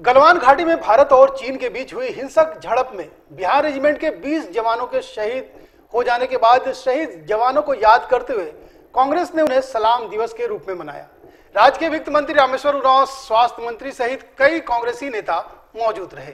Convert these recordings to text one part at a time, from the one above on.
गलवान घाटी में भारत और चीन के बीच हुई हिंसक झड़प में बिहार रेजिमेंट के 20 जवानों के शहीद हो जाने के बाद शहीद जवानों को याद करते हुए कांग्रेस ने उन्हें सलाम दिवस के रूप में मनाया। राज्य के वित्त मंत्री रामेश्वर उरांव, स्वास्थ्य मंत्री सहित कई कांग्रेसी नेता मौजूद रहे।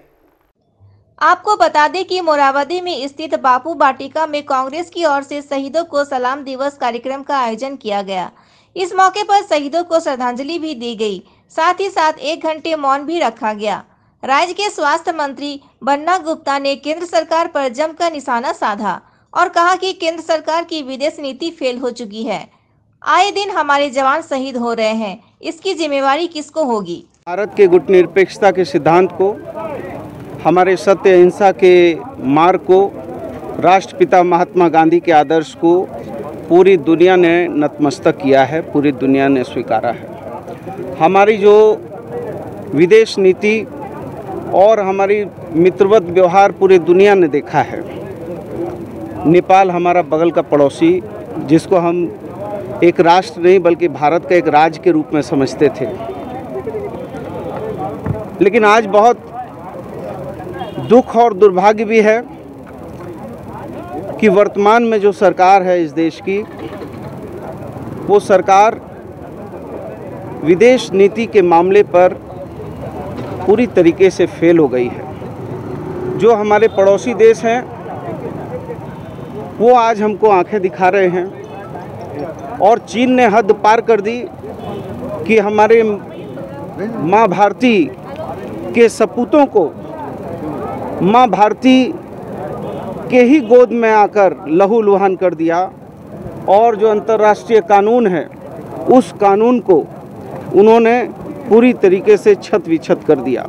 आपको बता दें कि मोराबादी में स्थित बापू बाटिका में कांग्रेस की ओर से शहीदों को सलाम दिवस कार्यक्रम का आयोजन किया गया। इस मौके पर शहीदों को श्रद्धांजलि भी दी गई। साथ ही साथ एक घंटे मौन भी रखा गया। राज्य के स्वास्थ्य मंत्री बन्ना गुप्ता ने केंद्र सरकार पर जमकर निशाना साधा और कहा कि केंद्र सरकार की विदेश नीति फेल हो चुकी है। आए दिन हमारे जवान शहीद हो रहे हैं। इसकी जिम्मेवारी किसको होगी? भारत के गुट निरपेक्षता के सिद्धांत को, हमारे सत्य अहिंसा के मार्ग को, राष्ट्रपिता महात्मा गांधी के आदर्श को पूरी दुनिया ने नतमस्तक किया है, पूरी दुनिया ने स्वीकारा है। हमारी जो विदेश नीति और हमारी मित्रवत व्यवहार पूरी दुनिया ने देखा है। नेपाल हमारा बगल का पड़ोसी, जिसको हम एक राष्ट्र नहीं, बल्कि भारत का एक राज्य के रूप में समझते थे। लेकिन आज बहुत दुख और दुर्भाग्य भी है कि वर्तमान में जो सरकार है इस देश की, वो सरकार विदेश नीति के मामले पर पूरी तरीके से फेल हो गई है। जो हमारे पड़ोसी देश हैं, वो आज हमको आँखें दिखा रहे हैं और चीन ने हद पार कर दी कि हमारे माँ भारती के सपूतों को, माँ भारती के ही गोद में आकर लहू लुहान कर दिया और जो अंतर्राष्ट्रीय कानून है, उस कानून को उन्होंने पूरी तरीके से छत विछत कर दिया।